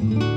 Mm-hmm.